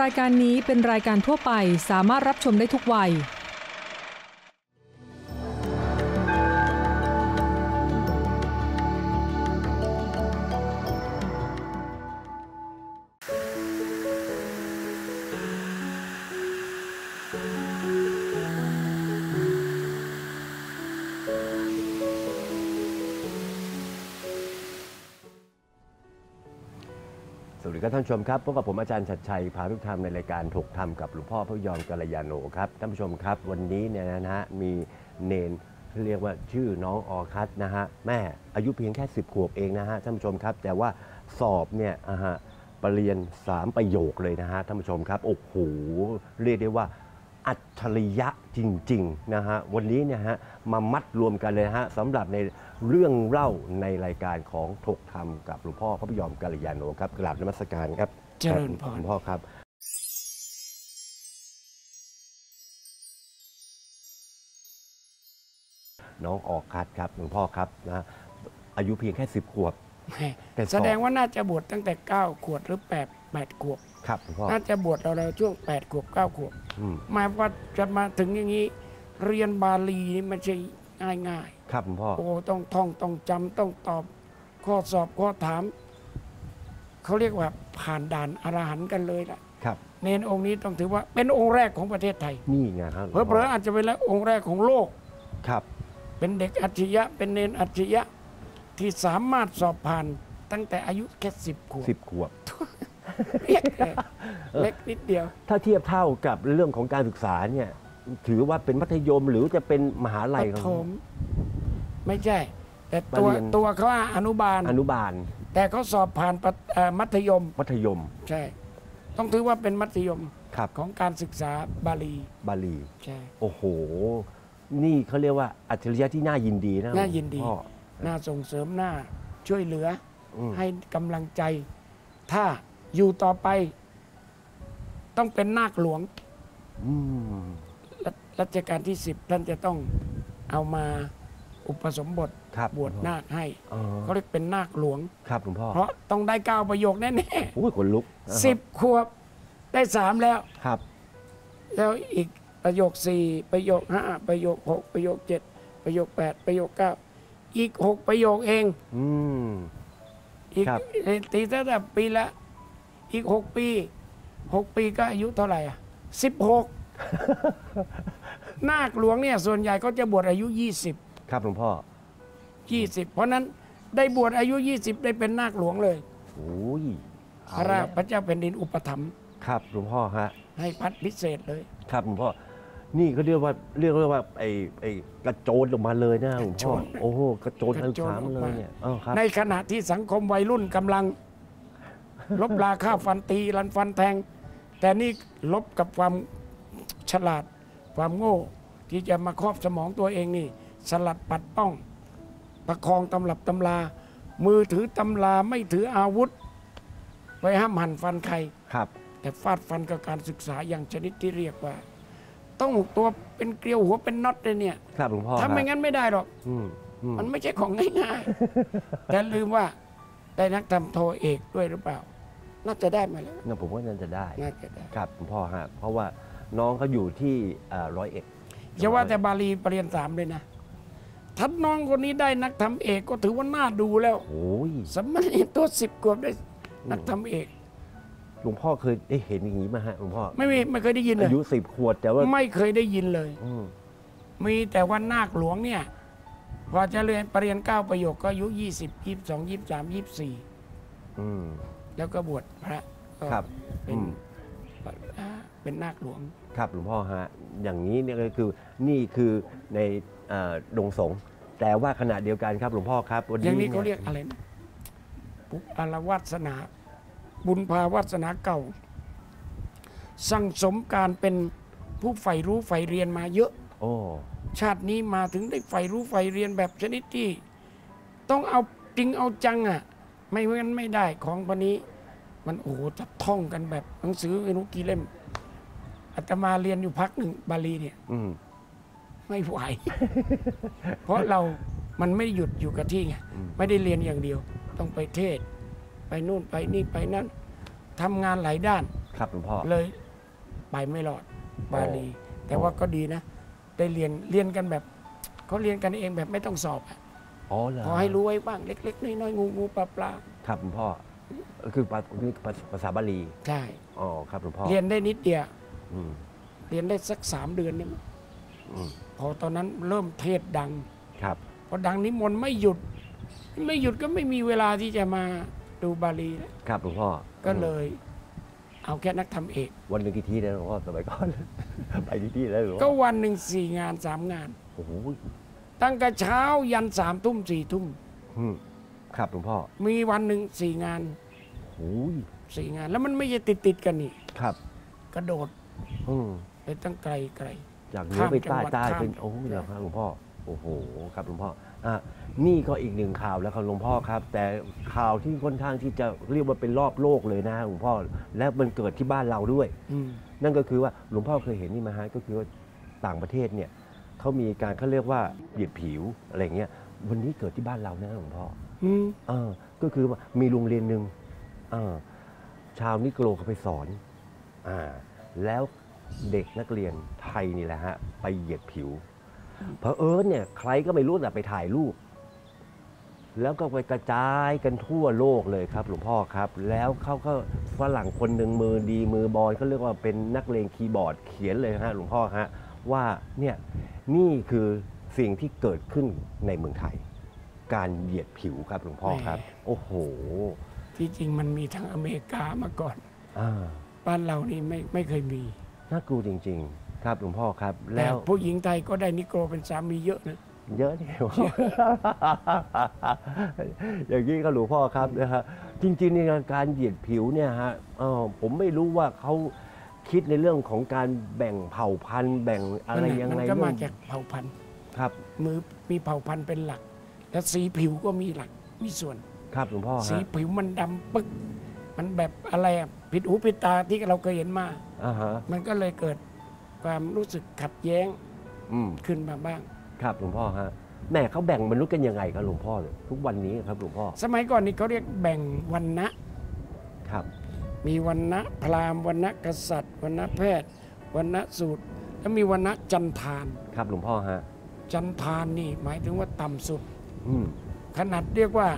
รายการนี้เป็นรายการทั่วไปสามารถรับชมได้ทุกวัย ครับท่านผู้ชมครับพบกับผมอาจารย์ชัดชัยพาทุกธรรมในรายการถกธรรมกับหลวงพ่อพระยอมกัลยาโนครับท่านผู้ชมครับวันนี้เนี่ยนะฮะมีเนนเรียกว่าชื่อน้องออคัสนะฮะแม่อายุเพียงแค่ 10 ขวบเองนะฮะท่านผู้ชมครับ แต่ว่าสอบเนี่ยอ่าฮะปรริญญาสามประโยคเลยนะฮะท่านผู้ชมครับโอ้โหเรียกได้ว่า อัจฉริยะจริงๆนะฮะวันนี้เนี่ยฮะมามัดรวมกันเลยนะฮะสำหรับในเรื่องเล่าในรายการของถกธรรมกับหลวงพ่อพระพยอมกัลยาโนครับกราบนมัสการครับเจริญพรหลวงพ่อครับน้องออกคัดครับหลวงพ่อครับนะอายุเพียงแค่ 10 ขวบแหม่แต่สอบแสดงว่าน่าจะบวชตั้งแต่ 9 ขวบหรือ 8 8ขวบครับหลวงพ่อน่าจะบวชเราๆช่วง8ขวบ9ขวบอืมหมายว่าจะมาถึงอย่างนี้ เรียนบาลีนี่มันใช่ง่ายครับหลวงพ่อ ๆโอ้ต้องท่องต้องจำต้องตอบข้อสอบข้อถาม เขาเรียกว่าผ่านด่านอรหันต์กันเลยล่ะครับ เนนองค์นี้ต้องถือว่าเป็นองค์แรกของประเทศไทยนี่ไงครับหลวงเพพ่อๆอาจจะเป็นองค์แรกของโลก ครับ เป็นเด็กอัจฉริยะ เป็นเนนอัจฉริยะที่สามารถสอบผ่านตั้งแต่อายุแค่สิบขวบสิบขวบ เล็กเลยเล็กนิดเดียว ถ้าเทียบเท่ากับเรื่องของการศึกษาเนี่ยถือว่าเป็นมัธยมหรือจะเป็นมหาลัยปของฐมไม่ใช่ แต่ตัวประเรียนตัวเขาว่าอนุบาลอนุบาล แต่เขาสอบผ่านปะเอ่อมัธยมมัธยม ใช่ ต้องถือว่าเป็นมัธยมครับของการศึกษาบาลีบาลีใช่โอ้โห นี่เขาเรียกว่าอัจฉริยะที่น่ายินดีนะน่ายินดีพ่อน่าส่งเสริมน่าช่วยเหลืออืมให้กำลังใจถ้า อยู่ต่อไป ต้องเป็นนาคหลวงอืมรัรัชกาลที่สิบท่านจะต้องเอามาอุปสมบทครับบวชนาคให้อ๋อเขาเรียกเป็นนาคหลวง ครับหลวงพ่อเพราะต้องได้เก้าประโยคแน่โอ้ยขนลุกๆสิบขวบได้สามแล้วครับ แล้วอีกประโยคสี่ประโยคห้าประโยคหกประโยคเจ็ดประโยคแปดประโยคเก้าอีกหกประโยคเอง อืมอีกครับตีตั้งแต่ปีละ อีกหกปีหกปีก็อายุเท่าไหร่อะสิบหกนาคหลวงเนี่ยส่วนใหญ่เขาจะบวชอายุยี่สิบครับหลวงพ่อยี่สิบเพราะนั้นได้บวชอายุยี่สิบได้เป็นนาคหลวงเลยโอ้ยพระราชพระเจ้าแผ่นดินอุปถัมภ์ครับหลวงพ่อฮะให้พัดพิเศษเลย ครับหลวงพ่อนี่เขาเรียกว่าเรียกว่าไอ้ไอ้กระโจนออกมาเลยนะหลวงพ่อกระโจนโอ้โหกระโจนกทั้ระงโจนสามออกเลมายเนี่ยเออครับในขณะที่สังคมวัยรุ่นกำลัง ลบราค่าฟันตีรันฟันแทง แต่นี่ลบกับความฉลาด ความโง่ ที่จะมาครอบสมองตัวเองนี่ สลัดปัดป้อง ประคองตำรับตำลา มือถือตำลาไม่ถืออาวุธ ไว้ห้ามหันฟันใครครับ แต่ฟาดฟันกับการศึกษาอย่างชนิดที่เรียกว่า ต้องตัวเป็นเกลียวหัวเป็นน็อตเลยเนี่ยครับหลวงพ่อถ้าไม่ครับงั้นไม่ได้หรอกอืมอืมมันไม่ใช่ของง่ายๆแต่ลืมว่าได้นักทำโทเอกด้วยหรือเปล่า น่าจะได้มาแล้วน่าผมว่าน่าจะได้น่าจะได้ครับหลวงพ่อฮะเพราะว่าน้องเขาอยู่ที่ร้อยเอ็ดอย่าว่าแต่บาลีปรริญญาสามเลยนะถ้าน้องคนนี้ได้นักทำเอกก็ถือว่าน่าดูแล้วโอ้ยสมัยตัวสิบกว่าได้นักทำเอกหลวงพ่อเคยได้เห็นอย่างนี้มาฮะหลวงพ่อไม่มีไม่เคยได้ยินเลยอายุสิบขวบแต่ว่าไม่เคยได้ยินเลยอืมมีแต่ว่านาคหลวงเนี่ย พอจะเรียนปรริญญาเก้าประโยคก็อายุยี่สิบยี่สองยี่สามยี่สี่อืม แล้วก็บวชพระก็ครับเป็นอืมอ่าเป็นนาคหลวง ครับหลวงพ่อฮะอย่างนี้เนี่ยก็คือนี่คือในเอ่อดงสงฆ์แต่ว่าขณะเดียวกันครับหลวงพ่อครับวันอนี้ย่างนี้เขานี่เรียกอะไรนะปุอารวัสนา บุญภาวาสนาเก่า สั่งสมการเป็นผู้ใฝ่รู้ใฝ่เรียนมาเยอะ โอ้ชาตินี้มาถึงได้ใฝ่รู้ใฝ่เรียนแบบชนิดที่ ต้องเอาจริงเอาจังอะ ไม่งั้นไม่ได้ของพันนี้ มันโอ้โหจะท่องกันแบบหนังสือไม่รู้กี่เล่มอาตมาเรียนอยู่พักหนึ่งบาลีเนี่ยอืม ไม่ไหว เพราะเรามันไม่ได้หยุดอยู่กับที่ไงอืม ไม่ได้เรียนอย่างเดียว ต้องไปเทศไปนู่นไปนี่ไปนั่นทำงานหลายด้าน ครับหลวงพ่อ เลยไปไม่รอดบาลี แต่ว่าก็ดีนะ ได้เรียนเรียนกันแบบเขาเรียนกันเองแบบไม่ต้องสอบอะอ๋อเหรอพอให้รู้ไว้บ้างเล็ก ๆ น้อยๆงูงูปลาปลาครับหลวงพ่อ คือภาคือภาษาบาลีใช่อ๋อครับหลวงพ่อเรียนได้นิดเดียวอืมเรียนได้สักสามเดือนเนี่ยมั้งอืมพอตอนนั้นเริ่มเทศดังครับพอดังนิมนต์ไม่หยุด ไม่หยุดก็ไม่มีเวลาที่จะมาดูบาลีแล้วครับหลวงพ่อก็เลย เอาแค่นักทำเอก วันหนึ่งกี่ที่นะหลวงพ่อสมัยก่อน ไปกี่ที่แล้วหลวงก็พ่อวันหนึ่งสี่งานสามงาน โอ้โหตั้งแต่เช้ายันสามทุ่มสี่ทุ่มอืม ครับหลวงพ่อมีวันหนึ่งสี่งานโอ้ยสี่งาน แล้วมันไม่ใช่ติดติดๆกันนี่ ครับ กระโดดอืมไปตั้งไกลไกล จากเหนือไปใต้ข้ามจังหวัดใต้ข้ามเป็นโอ้เหรอครับหลวงพ่อโอ้โหครับหลวงพ่ออะนี่ก็อีกหนึ่งข่าวแล้วครับหลวงพ่อครับ แต่ข่าวที่ค่อนข้างที่จะเรียกว่าเป็นรอบโลกเลยนะหลวงพ่อและมันเกิดที่บ้านเราด้วย อืม นั่นก็คือว่าหลวงพ่อเคยเห็นนี่ไหมาฮะก็คือว่าต่างประเทศเนี่ยเขามีการเขาเรียกว่าเหยียดผิวอะไรเงี้ย วันนี้เกิดที่บ้านเรานะหลวงพ่ออืมเออ ก็คือว่ามีโรงเรียนหนึ่งเออชาวนิโกรเขาไปสอน อ่า แล้วเด็กนักเรียนไทยนี่แหละฮะ ไปเหยียดผิว เพอเอิญเนี่ย ใครก็ไม่รู้แต่ไปถ่ายรูป แล้วก็ไปกระจายกันทั่วโลกเลยครับ หลวงพ่อครับ แล้วเขาก็ฝรั่งคนหนึ่งมือดีมือบอลเขาเรียกว่าเป็นนักเลงคีย์บอร์ดเขียนเลยฮะหลวงพ่อฮะว่าเนี่ยนี่คือ สิ่งที่เกิดขึ้นในเมืองไทย การเหยียดผิวครับหลวงพ่อครับ โอ้โห ที่จริงมันมีทั้งอเมริกามาก่อนอ่าบ้านเรานี่ไม่ไม่เคยมีน่ากลัวจริง ๆ ครับหลวงพ่อครับแต่แล้วผู้หญิงไทยก็ได้นิโกรเป็นสามีเยอะนะเยอะนี่อย่างนี้ก็หลวงพ่อครับนะฮะจริงๆในการเหยียดผิวเนี่ยฮะเอ่อผมไม่รู้ว่าเขาคิดในเรื่องของการแบ่งเผ่าพันธุ์แบ่งอะไรยังมัไงก็มาเรื่องจากเผ่าพันธุ์ ครับมือมีเผ่าพันธุ์เป็นหลัก แล้วสีผิวก็มีหลักมีส่วน ครับหลวงพ่อสีฮะผิวมันดำปึ๊ก มันแบบอะไรอะผิดหูผิดตาที่เราเคยเห็นมา อ่าฮะมันก็เลยเกิดความรู้สึกขัดแย้งอืมขึ้นมาบ้าง ครับหลวงพ่อฮะแม่เขาแบ่งมนุษย์กันยังไงครับหลวงพ่อเลยทุกวันนี้ครับหลวงพ่อสมัยก่อนนี่เขาเรียกแบ่งวันนะครับ มีวันนะพราหมณ์วันนะกษัตริย์วันนะแพทย์วันนะสูตร แล้วมีวันนะจันทาน ครับหลวงพ่อฮะ จันทานนี่หมายถึงว่าต่ำสุดอืมขนาดเรียกว่า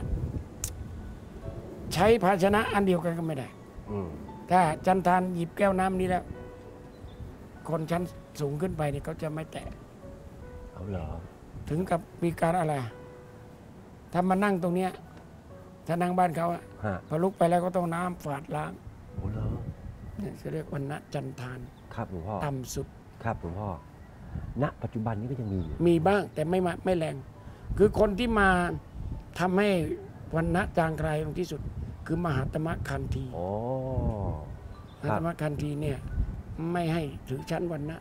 ใช้ภาชนะอันเดียวกันก็ไม่ได้อืมถ้าจันทานหยิบแก้วน้ำนี้แล้ว คนชั้นสูงขึ้นไปเนี่ยเขาจะไม่แตะเอาเหรอถึงกับมีการอะไรถ้ามานั่งตรงเนี้ยถ้านั่งบ้านเขาอะฮะพอลุกไปแล้วก็ต้องน้ำฝาดล้างโอ้เหรอเนี่ยจะเรียกวันนะจันทาน ครับหลวงพ่อต่ำสุด ครับหลวงพ่อ ณปัจจุบันนี้ก็ยังมีอยู่มีบ้างแต่ไม่มาไม่แรง คือคนที่มาทำให้วันนะจางคลายลงที่สุด คือมหาตมะคันธีอ๋อมหาตมะคันธีเนี่ยไม่ให้ถือชั้นวันนะ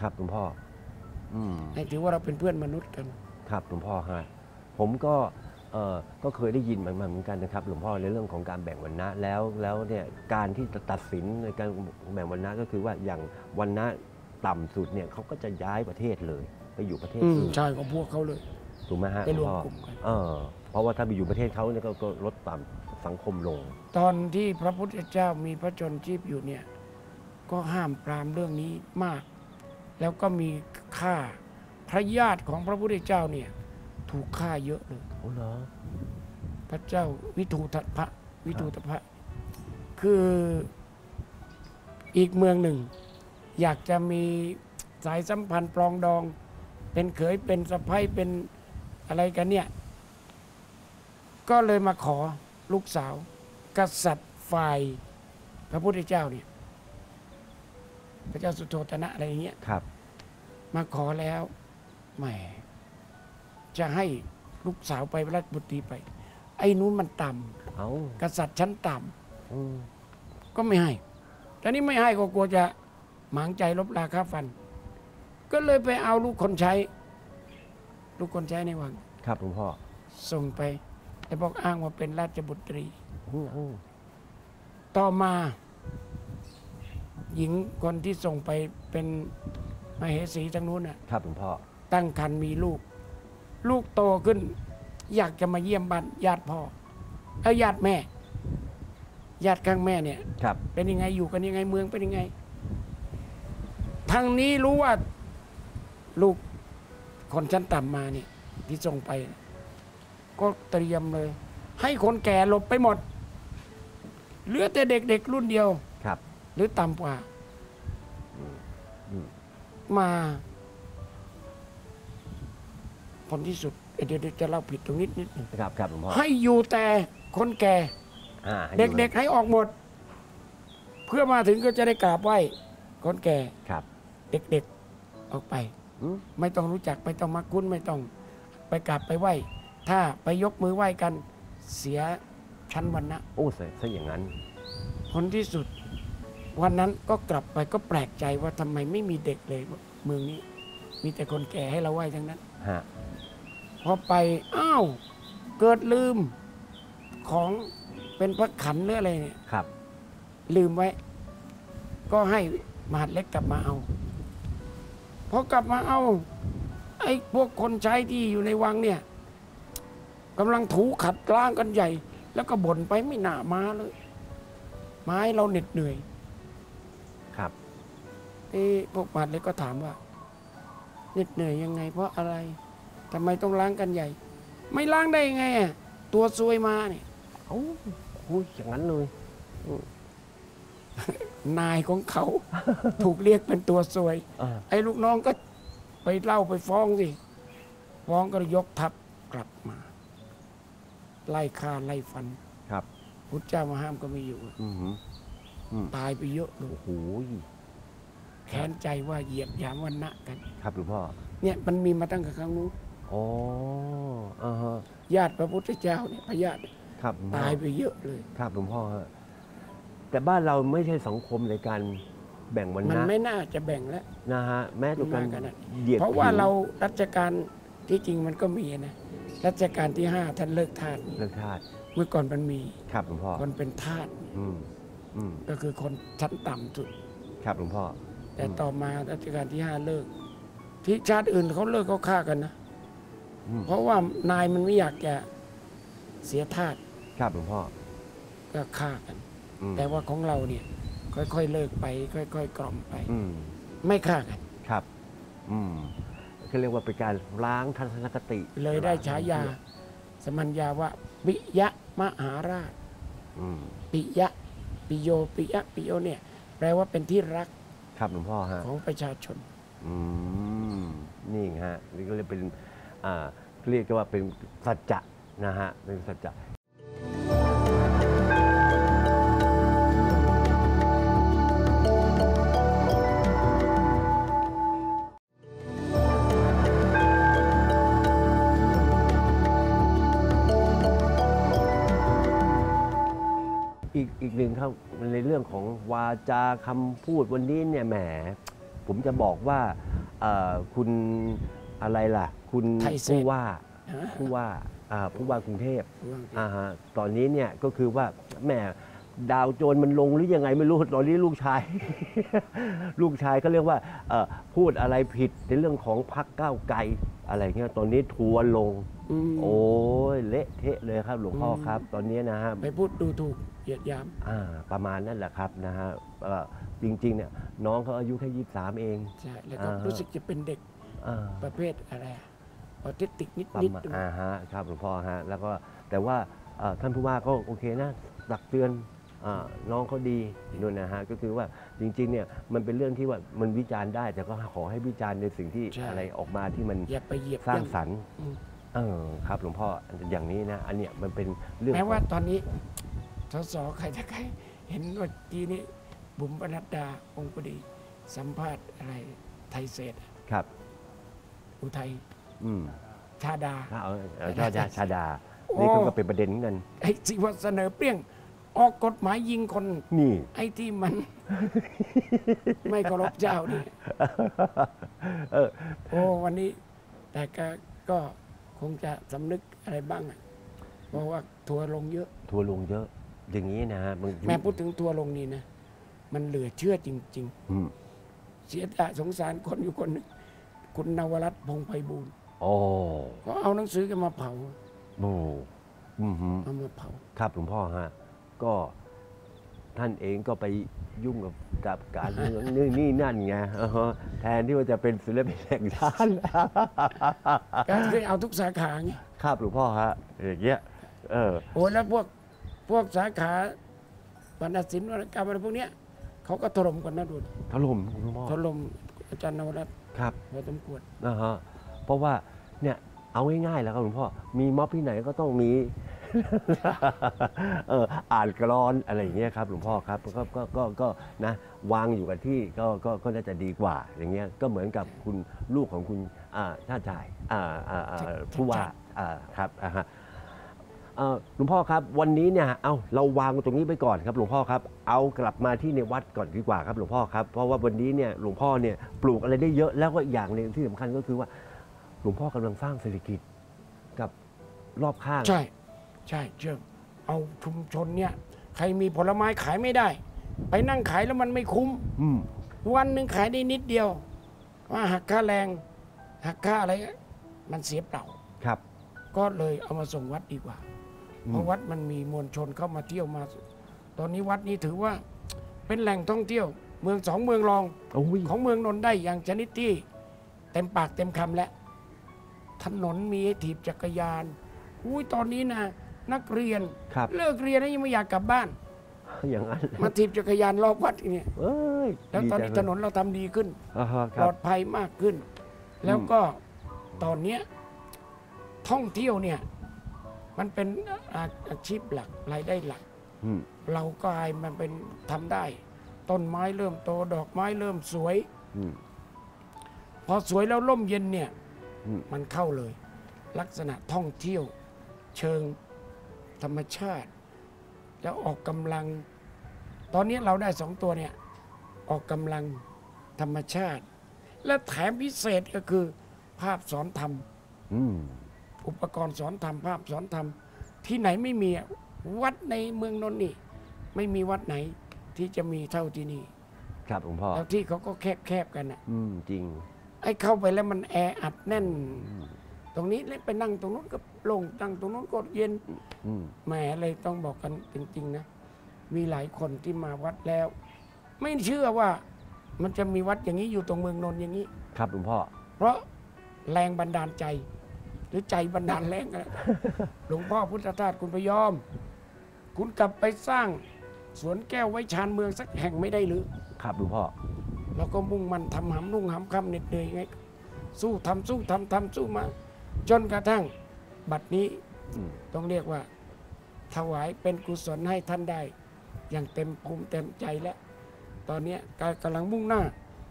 ครับหลวงพ่อ อืม ให้ถือว่าเราเป็นเพื่อนมนุษย์กัน ครับหลวงพ่อฮะผมก็เอ่อก็เคยได้ยินมาเหมือนกันนะครับหลวงพ่อในเรื่องของการแบ่งวรรณะแล้วแล้วเนี่ยการที่จะตัดสินในการแบ่งวรรณะก็คือว่าอย่างวรรณะ ต่ำสุดเนี่ยเขาก็จะย้ายประเทศเลย ไปอยู่ประเทศอืมอื่นใช่ของพวกเขาเลยถูกไหมฮะไปรวมหลวงพ่อกลุ่มกันเออเพราะว่าถ้าไปอยู่ประเทศเขาเนี่ยก็ก็ลดต่ำสังคมลง ตอนที่พระพุทธเจ้ามีพระชนชีพอยู่เนี่ยก็ห้ามปรามเรื่องนี้มาก แล้วก็มีฆ่าพระญาติของพระพุทธเจ้าเนี่ยถูกฆ่าเยอะเลยโอ้เหรอพระเจ้าวิทูตพะวิทูตพะคืออีกเมืองหนึ่ง อยากจะมีสายสัมพันธ์ปลองดอง เป็นเขยเป็นสะพ้ยเป็นอะไรกันเนี่ย ก็เลยมาขอลูกสาว กษัตริย์ฝ่ายพระพุทธเจ้าเนี่ย พระเจ้าสุโธทนะอะไรอย่างเงี้ยครับ มาขอแล้วแหมจะให้ลูกสาวไปราชบุตรีไป ไอ้นู้นมันต่ำเอากษัตริย์ชั้นต่อืมำก็ไม่ให้แต่นี้ไม่ให้ก็กลัวจะ หมางใจลบราค่าฟัน ก็เลยไปเอาลูกคนใช้ ลูกคนใช้ในวัง ครับหลวงพ่อ ส่งไป แต่บอกอ้างว่าเป็นราชบุตรีอืมอืมต่อมา หญิงคนที่ส่งไปเป็นมเหสีทางนู้นน่ะ ครับหลวงพ่อ ตั้งครรภ์มีลูก ลูกโตขึ้น อยากจะมาเยี่ยมบ้านญาติพ่อเอ้ยญาติแม่ญาติข้างแม่เนี่ย ครับ เป็นยังไงอยู่กันยังไงเมืองเป็นยังไง ทางนี้รู้ว่าลูกคนชั้นต่ำมาเนี่ยที่ส่งไป ก็เตรียมเลย ให้คนแก่หลบไปหมด เหลือแต่เด็กๆรุ่นเดียวครับ หรือต่ำกว่าอืมมา ผลที่สุดเอ้ยเดี๋ยวเดี๋ยวจะเล่าผิดตรงนิดนิดหนึ่งครับครับหลวงพ่อให้อยู่แต่คนแก่ อ่าให้เด็กๆให้ออกหมด เพื่อมาถึงก็จะได้กราบไหว้ คนแก่ครับ เด็กๆออกไปอืมไม่ต้องรู้จักไม่ต้องมาคุ้นไม่ต้องไปกราบไปไหว้ ถ้าไปยกมือไหว้กันเสียชั้นวันนะโอ้ซะซะอย่างนั้นผลที่สุด วันนั้นก็กลับไปก็แปลกใจว่าทำไมไม่มีเด็กเลยเมืองนี้ มีแต่คนแก่ให้เราไหว้ทั้งนั้นฮะพอไปอ้าวเกิดลืมของเป็นพระขันหรืออะไรเนี่ยครับ ลืมไว้ ก็ให้ มหาดเล็กกลับมาเอาพอกลับมาเอาไอ้พวกคนใช้ที่อยู่ในวังเนี่ยกำลังถูขัดล้างกันใหญ่ แล้วก็บ่นไปไม่น่ามาเลยมาให้เราเหน็ดเหนื่อย ครับไอ้พวกมหาดเล็กก็ถามว่าเหน็ดเหนื่อยยังไง เพราะอะไรทำไมต้องล้างกันใหญ่ ไม่ล้างได้ยังไงอะตัวซวยมาเนี่ยเอ้าโอ้ยอย่างนั้นเลย นายของเขา ถูกเรียกเป็นตัวซวยอ่าไอ้ลูกน้องก็ไปเล่าไปฟ้องสิ ฟ้องก็ยกทัพกลับมา ไล่ฆ่าไล่ฟัน ครับ พุทธเจ้ามาห้ามก็ไม่อยู่อือหือตายไปเยอะเลยโอ้โหแค้นใจว่าเหยียดหยามวันณะกัน ครับหลวงพ่อ เนี่ยมันมีมาตั้งแต่ครั้งนู้นอ๋ออ่าฮะญาติพระพุทธเจ้าเนี่ยพระญาติเนี่ยครับหลวงพ่อตายไปเยอะเลย ครับหลวงพ่อฮะ แต่บ้านเราไม่ใช่สังคมในการแบ่งวันมันนะไม่น่าจะแบ่งแล้วนะฮะแม้แต่การมากขนาดเหยียดเพราะว่าผิเรารัชการที่จริงมันก็มีนะรัชการที่ห้าท่านเลิกทาสเรื่องชาติเมื่อก่อนมันมีครับหลวงพ่อคนเป็นทาสอืมอืมก็คือคนชั้นต่ำสุด ครับหลวงพ่อ แต่ต่อมารัชกาลที่ห้าเลิก ที่ชาติอื่นเขาเลิกเขาฆ่ากันนะอืม เพราะว่านายมันไม่อยากจะเสียทาสครับหลวงพ่อ ก็ฆ่ากันอืม แต่ว่าของเราเนี่ยค่อยๆเลิกไป ค่อย ๆ กล่อมไป อืมไม่ฆ่ากัน ครับ อืมเขาเรียกว่าเป็นการล้างทัศนคติเลยได้ฉายา สมัญญาว่าปิยะมหาราช อืมปิยะปิโยปิยะปิโยเนี่ย แปลว่าเป็นที่รักครับหลวงพ่อฮะ ของประชาชน อืมนี่ฮะนี่ก็เลยเป็นอ่าเรียกว่าเป็นสัจจะนะฮะเป็นสัจจะ อีกอีกหนึ่งครับในเรื่องของวาจาคำพูดวันนี้เนี่ยแหม ผมจะบอกว่าเอ่อคุณอะไรล่ะ คุณไทยเศษผู้ว่าฮะผู้ว่าอ่าผู้ว่ากรุงเทพเรื่องอ่าฮะตอนนี้เนี่ยก็คือว่าแหมดาวโจรมันลงหรือยังไงไม่รู้ตอนนี้ลูกชาย ลูกชายก็เรียกว่าเอ่อพูดอะไรผิดในเรื่องของพักก้าวไกลอะไรเงี้ยตอนนี้ทัวร์ลง อืมโอ้ยเละเทะเลยครับหลวงพ่ออมครับ ตอนนี้นะฮะ ไปพูดดูถูกเหยียดหยาม อ่าประมาณนั่นแหละครับนะฮะเอ่อจริงๆเนี่ยน้องเขาอายุแค่ยี่สามเอง ใช่ แล้วก็อ่าฮะ รู้สึกจะเป็นเด็กอ่าประเภทอะไรออทิสติกนิดประนิดมาณอ่าฮะครับหลวงพ่อฮะแล้วก็แต่ว่าเอ่อท่านผู้ว่าก็โอเคนะตักเตือนอาน้องเขาดีนู่นนะฮะก็คือว่าจริงๆเนี่ยมันเป็นเรื่องที่ว่ามันวิจารณ์ได้ แต่ก็ขอให้วิจารณ์ในสิ่งที่อะไรออกมาที่มันอย่าไปเหยียบสร้างย่ำสรรค์อืม เออครับ หลวงพ่ออย่างนี้นะ อันเนี้ยมันเป็นเรื่องแม้ว่าของตอนนี้สสใครจะใครเห็นว่าทีนี้บุ๋มปนัดดาองค์ปดีสัมภาษณ์อะไรไทยเศษอะครับ อุทัยอืมชาดาถ้าเอาเอาชาดาชาดาโอ้นี่ก็ก็เป็นประเด็นเหมือนกันไอ้สิว่าเสนอเปรี้ยงออกกฎหมายยิงคนนี่ไอ้ที่มัน ไม่เคารพเจ้านี่เออโอ้วันนี้ แต่ก็ก็ คงจะสำนึกอะไรบ้างอะเพราะว่าทัวร์ลงเยอะ ทัวร์ลงเยอะ อย่างนี้นะฮะบางทีแม่พูดถึงทัวร์ลงนี่นะ มันเหลือเชื่อจริงอืมๆเสียดายสงสารคนอยู่คนหนึ่งคุณนวรัตน์พงษ์ไพบูลย์โอ้ก็เอาหนังสือกันมาเผาโหอืมฮึเอามาเผา ครับหลวงพ่อฮะ ก็ ท่านเองก็ไปยุ่งกับกับการเมืองนี่นี่นั่นไงอ่าฮะแทนที่ว่าจะเป็นศิลปินแห่งชาติก็เคยเอาทุกสาขาไงครับหลวงพ่อฮะอย่างเงี้ยเออโอ้ยแล้วพวกพวกสาขาบรรณศิลป์วรรณกรรมอะไรพวกเนี้ยเขาก็ถล่มกันนะดูดิถล่มหลวงพ่อถล่มอาจารย์นวรัตน์ครับพอสมควรนะฮะเพราะว่าเนี่ยเอาง่ายๆแล้วครับหลวงพ่อมีม็อบที่ไหนก็ต้องมี เอออ่านกรอนอะไรอย่างเงี้ยครับหลวงพ่อครับก็ก็ก็ก็นะวางอยู่กับที่ก็ก็ก็น่าจะดีกว่า อย่างเงี้ยก็เหมือนกับคุณลูกของคุณอ่าชาติชายอ่าอ่าอ่าผู้ว่าอ่าครับอ่าฮะเอ่อหลวงพ่อครับวันนี้เนี่ยเอาเราวางตรงนี้ไปก่อนครับหลวงพ่อครับ เอากลับมาที่ในวัดก่อนดีกว่าครับหลวงพ่อครับเพราะว่าวันนี้เนี่ยหลวงพ่อเนี่ยปลูกอะไรได้เยอะแล้วก็อีกอย่างหนึ่งที่สำคัญก็คือว่า หลวงพ่อกำลังสร้างเศรษฐกิจกับรอบข้างใช่ ใช่เชื่อเอาชุมชนเนี่ย ใครมีผลไม้ขายไม่ได้ ไปนั่งขายแล้วมันไม่คุ้มอืมวันหนึ่งขายได้นิดเดียว ว่าหักค่าแรง หักค่าอะไร มันเสียเปล่าครับ ก็เลยเอามาส่งวัดดีกว่าอืมเพราะวัดมันมีมวลชนเข้ามาเที่ยวมา ตอนนี้วัดนี้ถือว่า เป็นแหล่งท่องเที่ยว เมืองสองเมืองรองโอ้ยของเมืองนนท์ได้อย่างชนิดที่ เต็มปากเต็มคำแล้วถนนมีให้ถีบจักรยานอุ้ยตอนนี้นะ นักเรียน ครับ เลิกเรียนแล้วยังไม่อยากกลับบ้าน อย่างนั้นมาถีบจักรยานรอบวัดเนี่ยเอ้ยแล้วตอนนี้ดีถจังนเลยนเราทำดีขึ้น อ่าฮะคปลรัอบดภัยมากขึ้น แล้วก็ตอนเนี้ยท่องเที่ยวเนี่ย มันเป็นอาอาชีพหลักรายได้หลัก อืมเราก็ให้มันเป็นทำได้ ต้นไม้เริ่มโตดอกไม้เริ่มสวย อืม พอสวยแล้วร่มเย็นเนี่ย อืม มันเข้าเลย ลักษณะท่องเที่ยว เชิง ธรรมชาติ แล้วออกกำลัง ตอนนี้เราได้สองตัวเนี่ย ออกกำลังธรรมชาติ และแถมพิเศษก็คือ ภาพสอนธรรมอืมอุปกรณ์สอนธรรมภาพสอนธรรม ที่ไหนไม่มีอะวัดในเมืองนนท์นี่ ไม่มีวัดไหนที่จะมีเท่าที่นี่ ครับหลวงพ่อแล้วที่เขาก็แคบๆกันน่ะ อืมจริง ไอ้เข้าไปแล้วมันแออัดแน่นอืมตรงนี้แล้วไปนั่งตรงนู้นก็โล่งนั่งตรงนู้นก็เย็นอืมแหมเลยต้องบอกกันจริงๆนะ มีหลายคนที่มาวัดแล้ว ไม่เชื่อว่า มันจะมีวัดอย่างนี้อยู่ตรงเมืองนนท์อย่างนี้ ครับหลวงพ่อ เพราะแรงบันดาลใจ หรือใจบันดาลแรงอะไรหลวงพ่อพุทธทาสคุณพยอม คุณกลับไปสร้างสวนแก้วไว้ชานเมืองสักแห่งไม่ได้หรือ ครับหลวงพ่อเราก็มุ่งมันทำหำนุ่งหำคำเหน็ดเหนื่อยไง สู้ทำสู้ทำทำสู้มา จนกระทั่ง บัดนี้อืมต้องเรียกว่า ถวายเป็นกุศลให้ท่านได้ อย่างเต็มภูมิเต็มใจแล้วตอนเนี้ยกกำลังมุ่งหน้า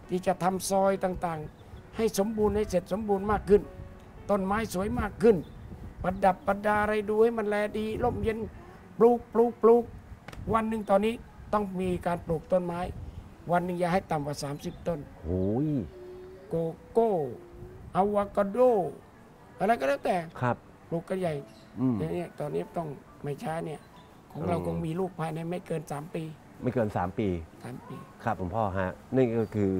ที่จะทำซอยต่างๆ ให้สมบูรณ์ให้เสร็จสมบูรณ์มากขึ้น ต้นไม้สวยมากขึ้น ประดับประดาอะไรดูให้มันแลดีร่มเย็นปลูกปลูกปลูกวันหนึ่งตอนนี้ต้องมีการปลูกต้นไม้ วันหนึ่งอย่าให้ต่ำกว่า 30 ต้นโอ้ยโกโก้อะวากาโด อะไรก็แล้วแต่ครับป ลูกกันใหญ่อืมเนี่ยตอนนี้ต้องไม่ช้าเนี่ย ของเราอืมคงมีลูกภายในไม่เกิน 3 ปี ไม่เกิน 3 ปี 3 ปี ครับหลวงพ่อฮะนี่ก็คือ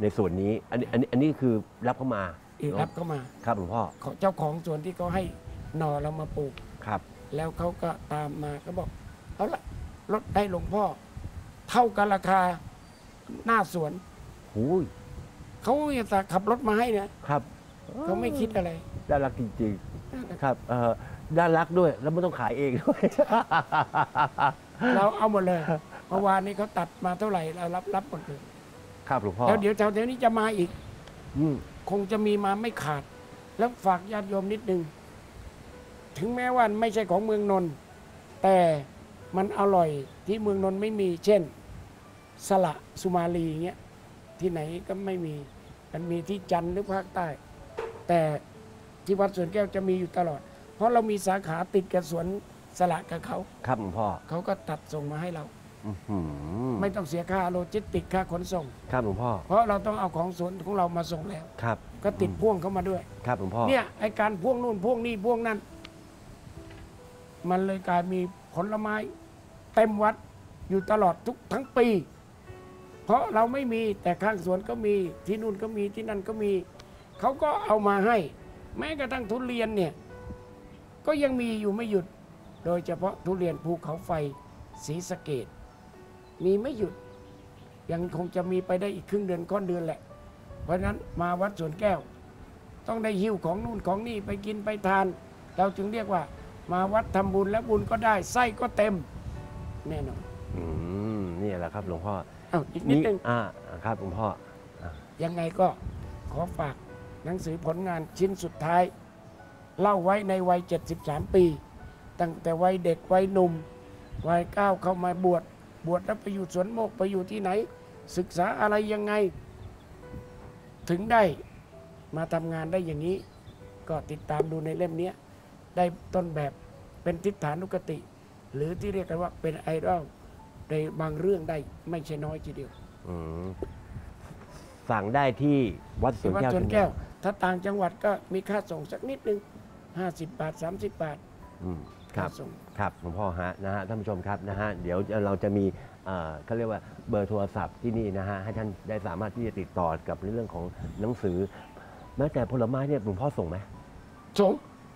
ในส่วนนี้อันนี้อันนี้อันนี้คือรับเข้ามาอีกรับเข้ามาครับหลวงพ่อขอเจ้าของสวนที่เขาให้หน่อเรามาปลูกครับ แล้วเขาก็ตามมาก็บอกเอาละลดได้หลวงพ่อ เท่ากันราคาหน้าสวนโอ้ยเขาจะขับรถมาให้เนี่ยครับเขาไม่คิดอะไรน่ารักจริงๆ ครับเออน่ารักด้วย แล้วไม่ต้องขายเองด้วย เราเอาหมดเลยเมื่อวานนี้เขาตัดมาเท่าไหร่เรารับรับหมดเลยครับหลวงพ่อแล้วเดี๋ยวแถวๆนี้จะมาอีก อืมคงจะมีมาไม่ขาด แล้วฝากญาติโยมนิดนึง ถึงแม้ว่าไม่ใช่ของเมืองนนท์แต่มันอร่อยที่เมืองนนท์ไม่มี เช่น สละสุมาลีอย่างเงี้ยที่ไหนก็ไม่มี มันมีที่จันทร์หรือภาคใต้ แต่ ที่วัดสวนแก้วจะมีอยู่ตลอด เพราะเรามีสาขาติดกับสวนสละกับเขา ครับหลวงพ่อเขาก็ตัดส่งมาให้เรา อื้อหือไม่ต้องเสียค่าโลจิสติกค่าขนส่ง ครับหลวงพ่อเพราะเราต้องเอาของสวนของเรามาส่งแล้ว ครับก็ติดพ่วงเข้ามาด้วย ครับหลวงพ่อเนี่ยไอการพ่วงนู่นพ่วงนี่พ่วงนั่นมันเลยกลายมีผลไม้ เต็มวัดอยู่ตลอดทุกทั้งปี เพราะเราไม่มีแต่ข้างสวนก็มีที่นู่นก็มีที่นั่นก็มี เขาก็เอามาให้ แม้กระทั่งทุเรียนเนี่ยก็ยังมีอยู่ไม่หยุด โดยเฉพาะทุเรียนภูเขาไฟสีสะเกดมีไม่หยุด ยังคงจะมีไปได้อีกครึ่งเดือนก้อนเดือนแหละ เพราะฉะนั้นมาวัดสวนแก้ว ต้องได้หิ้วของนู่นของนี่ไปกินไปทาน เราจึงเรียกว่า มาวัดทำบุญแล้วบุญก็ได้ไส้ก็เต็ม แน่นอนอืมนี่แหละครับหลวงพ่ออ้าวอีกนิดนึงอ่าครับหลวงพ่อยังไงก็ขอฝาก หนังสือผลงานชิ้นสุดท้าย เล่าไว้ในวัย 73 ปี ตั้งแต่วัยเด็กวัยหนุ่ม วัยก้าวเข้ามาบวชบวชแล้วไปอยู่สวนโมกไปอยู่ที่ไหน ศึกษาอะไรยังไง ถึงได้มาทำงานได้อย่างนี้ ก็ติดตามดูในเล่มเนี้ยได้ต้นแบบเป็นทิฏฐานุกติ หรือที่เรียกกันว่าเป็นไอดอลในบางเรื่องได้ไม่ใช่น้อยทีเดียวอืมสั่งได้ที่วัดสวนวัดแก้วสวนแก้ว ถ้าต่างจังหวัดก็มีค่าส่งสักนิดนึง 50 บาท 30 บาทอืมครับค่าส่ง ครับหลวงพ่อฮะนะฮะท่านผู้ชมครับนะฮะเดี๋ยวเราจะมีเอ่อเขาเรียกว่าเบอร์โทรศัพท์ที่นี่นะฮะให้ท่านได้สามารถที่จะติดต่อกับในเรื่องของหนังสือ แม้แต่ผลไม้เนี่ยหลวงพ่อส่งไหมส่ง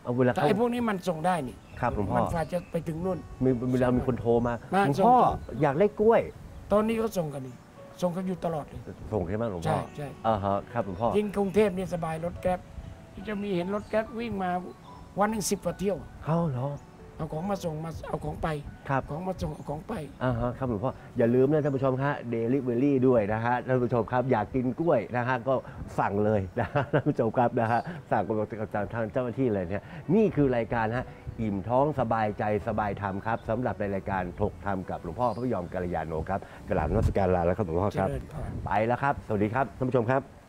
เอาเวลาแต่เขา ไอ้พวกนี้มันส่งได้นี่ครับหลวงพ่อ มันฝาจะไปถึงนู่น มีเวลามีคนโทรมามาหลวงส่ง พ่อส่งอยากได้กล้วย ตอนนี้ก็ส่งกันนี่ ส่งกันอยู่ตลอดเลยส่งใช่ไหมหลวงพ่อใช่ใช่อ่าฮะครับหลวงพ่อยิ่งกรุงเทพนี่สบายรถแก๊ปที่จะมีเห็นรถแก๊ปวิ่งมาวันหนึ่งสิบกว่าเที่ยวเข้าเหรอ เอาของมาส่งมาเอาของไปครับของมาส่งเอาของไปอ่าฮะครับหลวงพ่ออย่าลืมนะท่านผู้ชมฮะเดลิเวอรี่ด้วยนะฮะท่านผู้ชมครับอยากกินกล้วยนะฮะก็สั่งเลยนะฮะท่านผู้ชมครับนะฮะสั่งกับทางทางเจ้าหน้าที่เลยเนี่ยนี่คือรายการฮะอิ่มท้องสบายใจสบายธรรมครับสำหรับในรายการถกธรรมกับหลวงพ่อพระพยอมกัลยาโนครับกราบนมัสการลาแล้วครับหลวงพ่อเจครับริญพรไปแล้วครับ สวัสดีครับท่านผู้ชมครับ